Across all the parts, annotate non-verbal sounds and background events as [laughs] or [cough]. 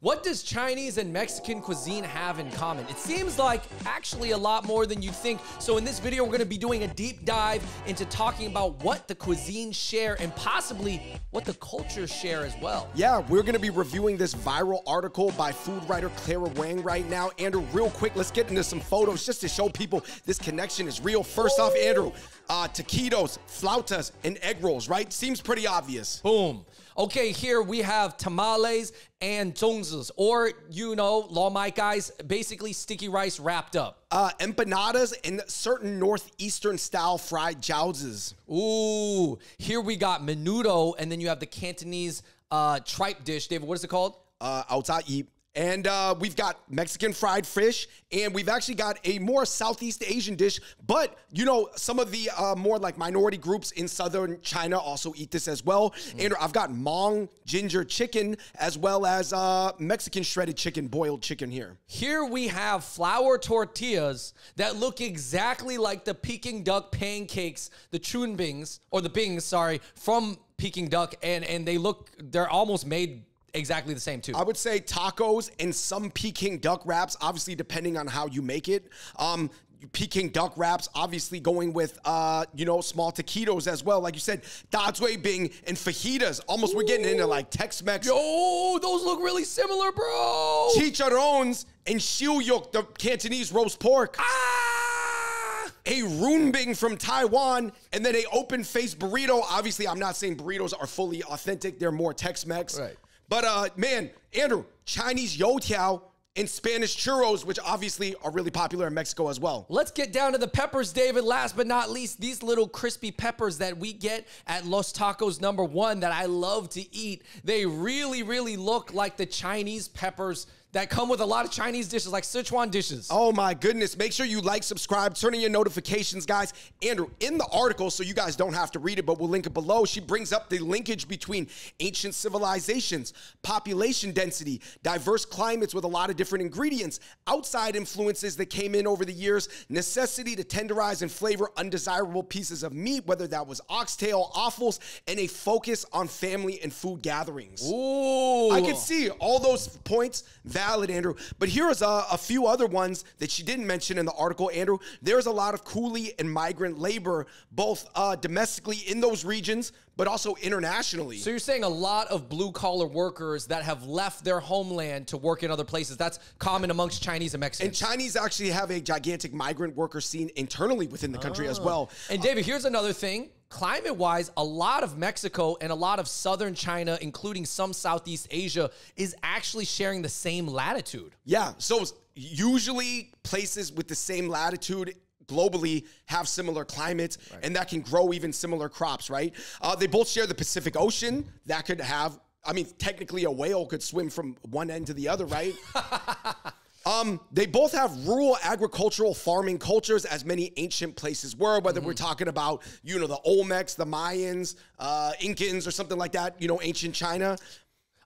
What does Chinese and Mexican cuisine have in common? It seems like actually a lot more than you think. So in this video, we're gonna be doing a deep dive into talking about what the cuisines share and possibly what the cultures share as well. Yeah, we're gonna be reviewing this viral article by food writer Clara Wang right now. Andrew, real quick, let's get into some photos just to show people this connection is real. First off, Andrew, uh, taquitos, flautas, and egg rolls, right? Seems pretty obvious. Boom. Okay, here we have tamales and zongzis, or, you know, lo mai gais, basically sticky rice wrapped up. Uh, empanadas and certain Northeastern style fried jiaozes. Ooh, here we got menudo, and then you have the Cantonese uh, tripe dish. David, what is it called? Uh, 熬炸一 and uh, we've got Mexican fried fish, and we've actually got a more Southeast Asian dish. But you know, some of the uh, more like minority groups in southern China also eat this as well. Mm. And I've got Hmong ginger chicken as well as uh, Mexican shredded chicken, boiled chicken here. Here we have flour tortillas that look exactly like the Peking duck pancakes, the chun bings or the bings, sorry, from Peking duck, and and they look they're almost made exactly the same too. I would say tacos and some Peking duck wraps, obviously depending on how you make it. Um, Peking duck wraps, obviously going with uh, you know, small taquitos as well. Like you said, Dazui Bing and fajitas. Almost Ooh. we're getting into like Tex-Mex. Yo, those look really similar, bro. Chicharrones and yuk, the Cantonese roast pork. Ah! A runbing from Taiwan, and then a open faced burrito. Obviously, I'm not saying burritos are fully authentic. They're more Tex-Mex. Right. But uh, man, Andrew, Chinese youtiao and Spanish churros, which obviously are really popular in Mexico as well. Let's get down to the peppers, David. Last but not least, these little crispy peppers that we get at Los Tacos number one that I love to eat. They really, really look like the Chinese peppers that come with a lot of Chinese dishes, like Sichuan dishes. Oh my goodness. Make sure you like, subscribe, turn on your notifications, guys. Andrew, in the article, so you guys don't have to read it, but we'll link it below, she brings up the linkage between ancient civilizations, population density, diverse climates with a lot of different ingredients, outside influences that came in over the years, necessity to tenderize and flavor undesirable pieces of meat, whether that was oxtail, offals, and a focus on family and food gatherings. Ooh. I can see all those points valid, Andrew. But here's a, a few other ones that she didn't mention in the article, Andrew. There's a lot of coolie and migrant labor, both uh, domestically in those regions, but also internationally. So you're saying a lot of blue collar workers that have left their homeland to work in other places. That's common amongst Chinese and Mexicans. And Chinese actually have a gigantic migrant worker scene internally within the country oh. as well. And David, here's another thing climate wise, a lot of Mexico and a lot of southern China, including some Southeast Asia, is actually sharing the same latitude. Yeah. So usually places with the same latitude globally have similar climates right. and that can grow even similar crops, right? Uh, they both share the Pacific Ocean that could have, I mean, technically a whale could swim from one end to the other, right? [laughs] Um, they both have rural agricultural farming cultures, as many ancient places were. Whether mm-hmm. we're talking about, you know, the Olmecs, the Mayans, uh, Incans, or something like that, you know, ancient China.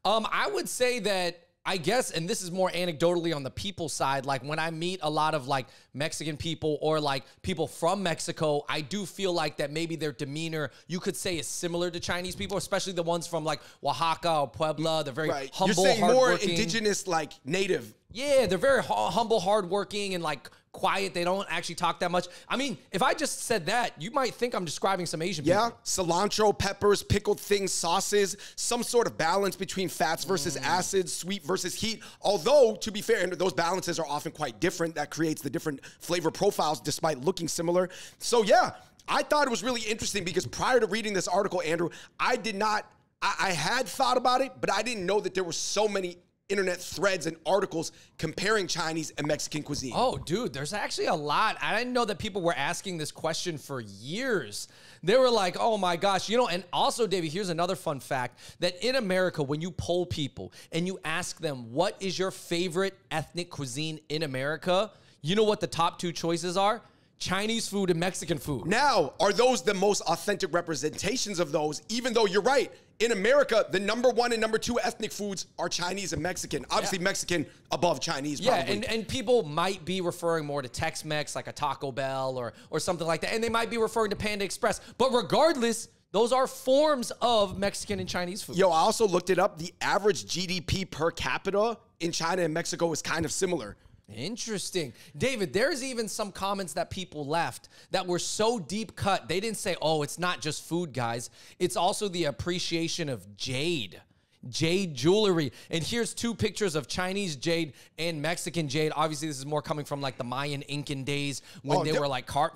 Um, I would say that I guess, and this is more anecdotally on the people side, like when I meet a lot of like Mexican people or like people from Mexico, I do feel like that maybe their demeanor, you could say, is similar to Chinese people, especially the ones from like Oaxaca or Puebla. They're very right. humble, You're saying more indigenous, like native. Yeah, they're very humble, hardworking, and like quiet. They don't actually talk that much. I mean, if I just said that, you might think I'm describing some Asian yeah, people. cilantro, peppers, pickled things, sauces, some sort of balance between fats versus mm. acids, sweet versus heat. Although, to be fair, those balances are often quite different. That creates the different flavor profiles despite looking similar. So, yeah, I thought it was really interesting because prior to reading this article, Andrew, I did not. I had thought about it, but I didn't know that there were so many internet threads and articles comparing Chinese and Mexican cuisine. Oh, dude, there's actually a lot. I didn't know that people were asking this question for years. They were like, oh my gosh, you know, and also, David, here's another fun fact that in America, when you poll people and you ask them, what is your favorite ethnic cuisine in America? You know what the top two choices are? Chinese food and Mexican food. Now, are those the most authentic representations of those? Even though you're right, in America, the number one and number two ethnic foods are Chinese and Mexican. Obviously, yeah. Mexican above Chinese. Yeah, and, and people might be referring more to Tex-Mex, like a Taco Bell or or something like that, and they might be referring to Panda Express. But regardless, those are forms of Mexican and Chinese food. Yo, I also looked it up. The average GDP per capita in China and Mexico is kind of similar. Interesting. David, there's even some comments that people left that were so deep cut. They didn't say, oh, it's not just food, guys. It's also the appreciation of jade. Jade jewelry. And here's two pictures of Chinese jade and Mexican jade. Obviously, this is more coming from like the Mayan Incan days when Oh, they were like car.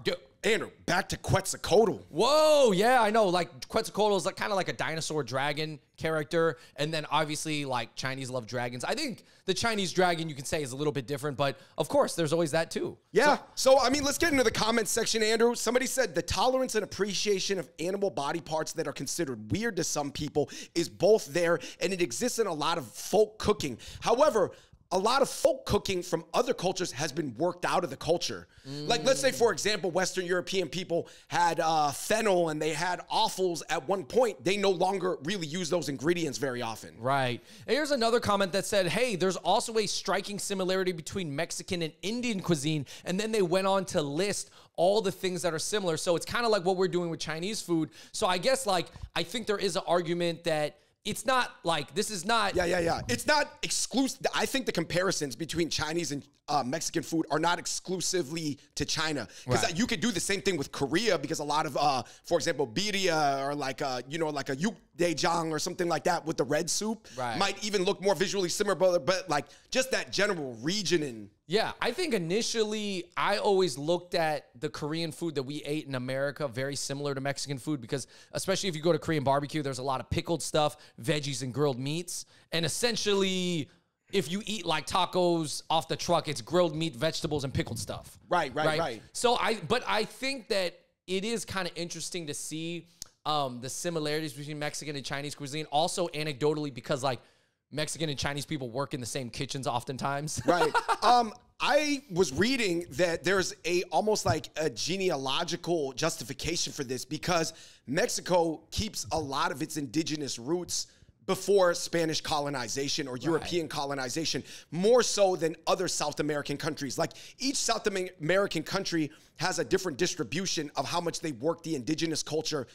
Andrew, back to Quetzalcoatl. Whoa, yeah, I know. Like Quetzalcoatl is like kind of like a dinosaur dragon character, and then obviously like Chinese love dragons. I think the Chinese dragon you can say is a little bit different, but of course there's always that too. Yeah. So, I mean, let's get into the comments section, Andrew. Somebody said the tolerance and appreciation of animal body parts that are considered weird to some people is both there, and it exists in a lot of folk cooking. However, a lot of folk cooking from other cultures has been worked out of the culture. Like, let's say, for example, Western European people had uh, fennel and they had offals at one point. They no longer really use those ingredients very often. Right. Here's another comment that said, hey, there's also a striking similarity between Mexican and Indian cuisine. And then they went on to list all the things that are similar. So it's kind of like what we're doing with Chinese food. So I guess, like, I think there is an argument that it's not like this is not Yeah, yeah, yeah. It's not exclusive. I think the comparisons between Chinese and uh, Mexican food are not exclusively to China because Right. you could do the same thing with Korea because a lot of, uh, for example, birria or like a, you know, like a yukgaejang or something like that with the red soup Right. might even look more visually similar, but, but like just that general region and Yeah, I think initially I always looked at the Korean food that we ate in America very similar to Mexican food because especially if you go to Korean barbecue, there's a lot of pickled stuff, veggies and grilled meats. And essentially if you eat like tacos off the truck, it's grilled meat, vegetables and pickled stuff. Right, right, right. right. So I but I think that it is kind of interesting to see um, the similarities between Mexican and Chinese cuisine. Also anecdotally because like Mexican and Chinese people work in the same kitchens oftentimes. [laughs] Right. um, I was reading that there's a almost like a genealogical justification for this because Mexico keeps a lot of its indigenous roots before Spanish colonization or European colonization, more so than other South American countries. Like each South American country has a different distribution of how much they work the indigenous culture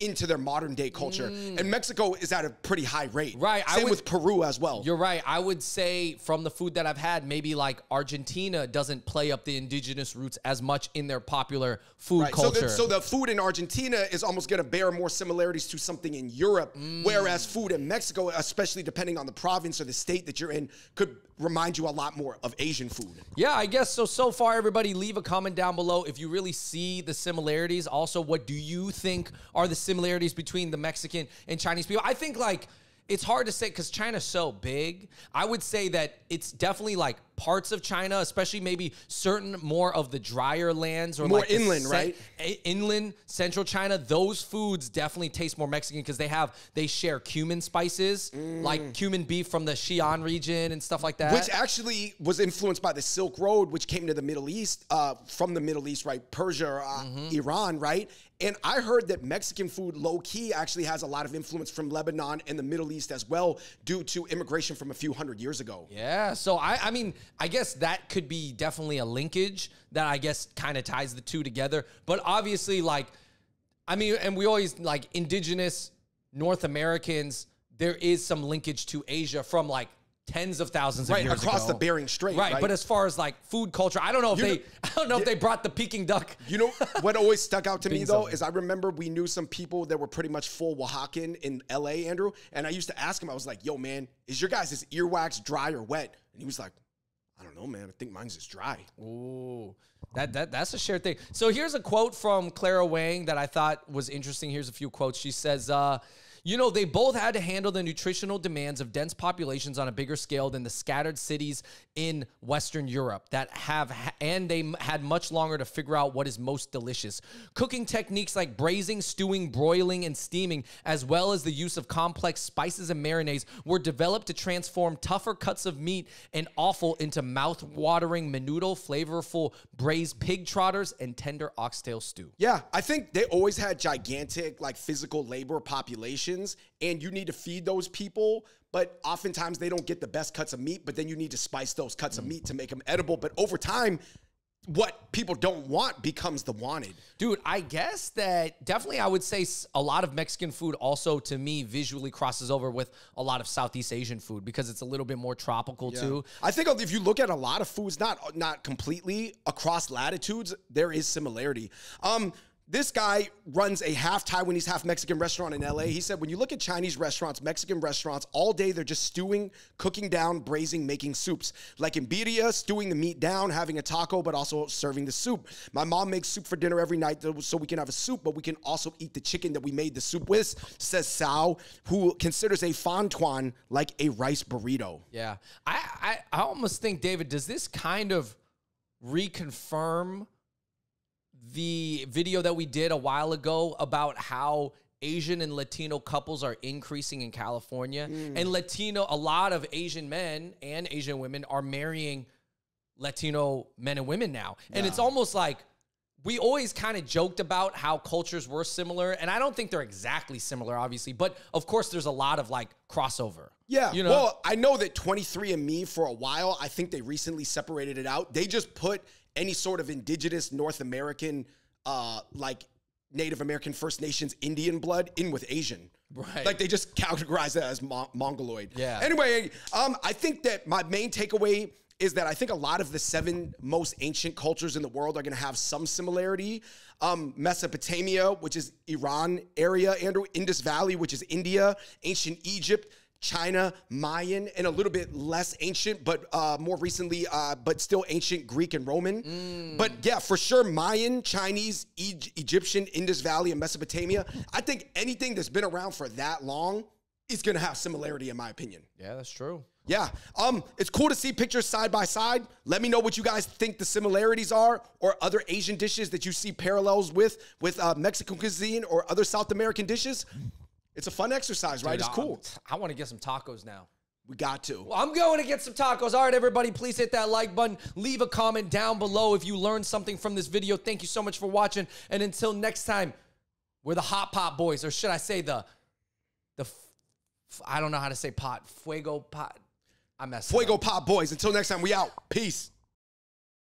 into their modern day culture. And Mexico is at a pretty high rate. Mm. Right, I Same would- with Peru as well. You're right. I would say from the food that I've had, maybe like Argentina doesn't play up the indigenous roots as much in their popular food Right. So culture. the, so the food in Argentina is almost going to bear more similarities to something in Europe, Mm. whereas food in Mexico, especially depending on the province or the state that you're in, could remind you a lot more of Asian food. yeah, I guess so. So far, everybody, leave a comment down below if you really see the similarities. Also, what do you think are the similarities between the Mexican and Chinese people? I think like it's hard to say because China's so big. I would say that it's definitely like parts of China, especially maybe certain more of the drier lands or More like inland, right? inland central china those foods definitely taste more mexican because they have they share cumin spices like cumin beef from the xi'an region and stuff like that Which actually was influenced by the Silk Road, which came to the Middle East, uh, from the Middle East, right? Persia, uh, Mm-hmm. Iran, right? And I heard that Mexican food, low key, actually has a lot of influence from Lebanon and the Middle East as well, due to immigration from a few hundred years ago. yeah so i i mean i guess that could be definitely a linkage that i guess kind of ties the two together but obviously like i mean and we always like indigenous north americans there is some linkage to asia from like tens of thousands of Right, years across ago. the Bering Strait, right, right? but as far as like food culture i don't know if You they know- i don't know if they brought the peking duck You know [laughs] what always stuck out to me though something. is I remember we knew some people that were pretty much full Oaxacan in LA, Andrew, and I used to ask him, I was like, "Yo, man, is your guys' earwax dry or wet?" And he was like, "I don't know, man. I think mine's just dry." Ooh, that, that that's a shared thing. So here's a quote from Clara Wang that I thought was interesting. Here's a few quotes. She says, uh, you know, they both had to handle the nutritional demands of dense populations on a bigger scale than the scattered cities in Western Europe that have, and they had much longer to figure out what is most delicious. Cooking techniques like braising, stewing, broiling, and steaming, as well as the use of complex spices and marinades, were developed to transform tougher cuts of meat and offal into mouth-watering menudo, flavorful braised pig trotters, and tender oxtail stew. Yeah, I think they always had gigantic like physical labor populations, and you need to feed those people. But oftentimes they don't get the best cuts of meat. But then you need to spice those cuts of meat to make them edible. But over time, what people don't want becomes the wanted. Dude, I guess that definitely I would say a lot of Mexican food also to me visually crosses over with a lot of Southeast Asian food because it's a little bit more tropical too. I think if you look at a lot of foods, not not completely across latitudes, there is similarity. Um, this guy runs a half Taiwanese, half Mexican restaurant in LA. He said, when you look at Chinese restaurants, Mexican restaurants, all day they're just stewing, cooking down, braising, making soups. Like in birria, stewing the meat down, having a taco, but also serving the soup. My mom makes soup for dinner every night so we can have a soup, but we can also eat the chicken that we made the soup with, says Sao, who considers a fantuan like a rice burrito. Yeah. I, I, I almost think, David, does this kind of reconfirm the video that we did a while ago about how Asian and Latino couples are increasing in California? Mm. And Latino, a lot of Asian men and Asian women are marrying Latino men and women now. And it's almost like we always kind of joked about how cultures were similar. And I don't think they're exactly similar, obviously, but of course, there's a lot of like crossover. Yeah. You know? Well, I know that 23andMe for a while, I think they recently separated it out. They just put any sort of indigenous North American, uh, like Native American First Nations Indian blood in with Asian. Right. Like they just [laughs] categorize it as Mon- Mongoloid. Yeah. Anyway, um, I think that my main takeaway is that I think a lot of the seven most ancient cultures in the world are going to have some similarity. Um, Mesopotamia, which is Iran area, and Indus Valley, which is India, ancient Egypt, China, Mayan, and a little bit less ancient, but uh, more recently, uh, but still ancient Greek and Roman. But yeah, for sure, Mayan, Chinese, Eg- Egyptian, Indus Valley, and Mesopotamia. I think anything that's been around for that long is going to have similarity, in my opinion. Yeah, that's true. Yeah. Um, it's cool to see pictures side by side. Let me know what you guys think the similarities are, or other Asian dishes that you see parallels with with uh, Mexican cuisine or other South American dishes. It's a fun exercise, right? Dude, it's cool. I, want to get some tacos now. We got to. Well, I'm going to get some tacos. All right, everybody, please hit that like button. Leave a comment down below if you learned something from this video. Thank you so much for watching. And until next time, we're the Hot Pot Boys, or should I say the the I don't know how to say pot. Fuego pot. I messed up. Fuego Pop Boys. Until next time, we out. Peace.